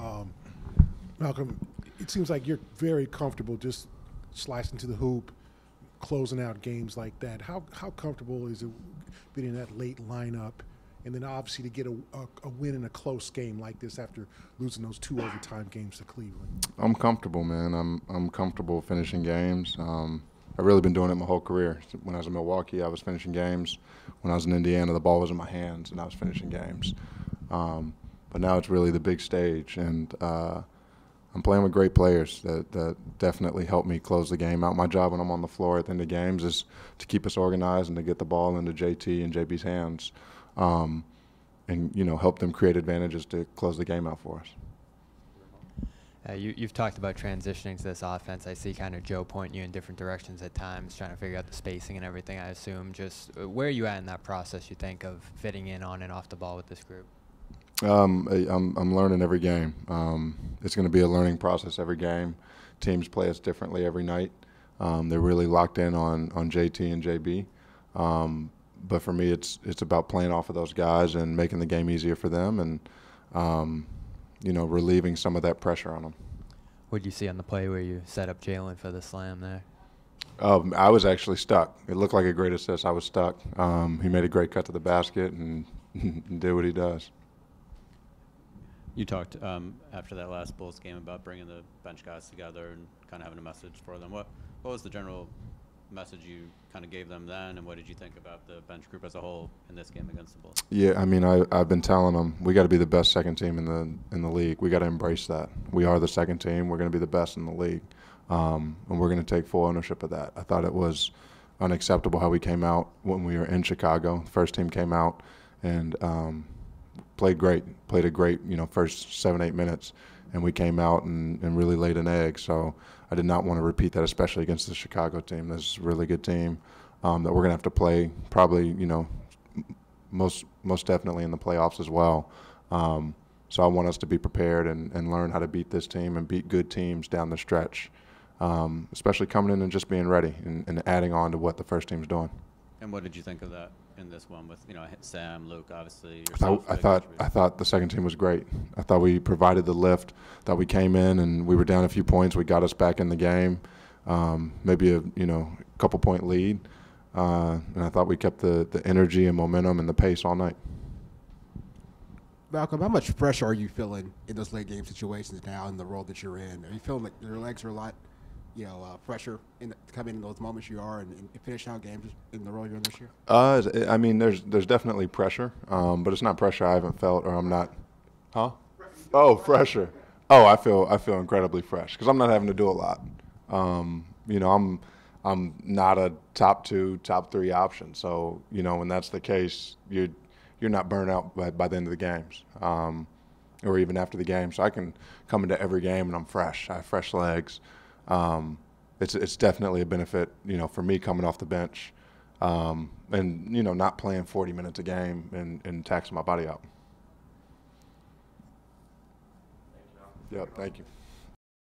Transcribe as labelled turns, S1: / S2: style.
S1: Um, Malcolm, it seems like you're very comfortable just slicing to the hoop, closing out games like that. How how comfortable is it being in that late lineup, and then obviously to get a, a, a win in a close game like this after losing those two overtime games to Cleveland?
S2: I'm comfortable, man. I'm I'm comfortable finishing games. Um, I've really been doing it my whole career. When I was in Milwaukee, I was finishing games. When I was in Indiana, the ball was in my hands and I was finishing games. Um, but now it's really the big stage, and uh, I'm playing with great players that, that definitely help me close the game out. My job when I'm on the floor at the end of games is to keep us organized and to get the ball into JT and JB's hands, um, and you know help them create advantages to close the game out for us.
S3: Uh, you, you've talked about transitioning to this offense. I see kind of Joe pointing you in different directions at times, trying to figure out the spacing and everything. I assume. Just uh, where are you at in that process? You think of fitting in on and off the ball with this group?
S2: Um, I'm, I'm learning every game. Um, it's going to be a learning process every game. Teams play us differently every night. Um, they're really locked in on, on JT and JB. Um, but for me, it's it's about playing off of those guys and making the game easier for them, and um, you know, relieving some of that pressure on them.
S3: What did you see on the play where you set up Jaylen for the slam there?
S2: Um, I was actually stuck. It looked like a great assist. I was stuck. Um, he made a great cut to the basket and did what he does.
S4: You talked um, after that last Bulls game about bringing the bench guys together and kind of having a message for them. What what was the general message you kind of gave them then, and what did you think about the bench group as a whole in this game against the Bulls?
S2: Yeah, I mean, I, I've been telling them we got to be the best second team in the in the league. We got to embrace that. We are the second team. We're going to be the best in the league, um, and we're going to take full ownership of that. I thought it was unacceptable how we came out when we were in Chicago. The first team came out and um, played great, played a great, you know, first seven eight minutes, and we came out and, and really laid an egg. So I did not want to repeat that, especially against the Chicago team. This is a really good team um, that we're going to have to play probably, you know, most most definitely in the playoffs as well. Um, so I want us to be prepared and, and learn how to beat this team and beat good teams down the stretch, um, especially coming in and just being ready and, and adding on to what the first team's doing.
S4: And what did you think of that in this one with you know Sam, Luke, obviously
S2: I,
S4: yourself?
S2: I
S4: big
S2: thought I thought the second team was great. I thought we provided the lift. Thought we came in and we were down a few points. We got us back in the game, um, maybe a you know couple point lead, uh, and I thought we kept the the energy and momentum and the pace all night.
S5: Malcolm, how much pressure are you feeling in those late game situations now in the role that you're in? Are you feeling like your legs are a lot, you know, uh, pressure in to in those moments you are and, and finish out games in the role you're in this year?
S2: Uh, I mean, there's there's definitely pressure, um, but it's not pressure I haven't felt or I'm not. Huh? Oh, pressure. Oh, I feel I feel incredibly fresh because I'm not having to do a lot. Um, you know, I'm I'm not a top two, top three option. So you know, when that's the case, you're you're not burnt out by, by the end of the games, um, or even after the game. So I can come into every game and I'm fresh. I have fresh legs. Um, it's it's definitely a benefit, you know, for me coming off the bench um, and you know not playing 40 minutes a game and, and taxing my body out. Yep, thank you.